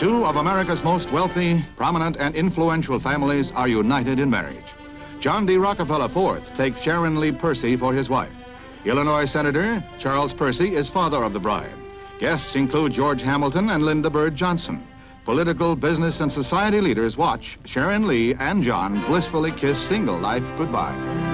Two of America's most wealthy, prominent, and influential families are united in marriage. John D. Rockefeller IV takes Sharon Lee Percy for his wife. Illinois Senator Charles Percy is father of the bride. Guests include George Hamilton and Lynda Bird Johnson. Political, business, and society leaders watch Sharon Lee and John blissfully kiss single life goodbye.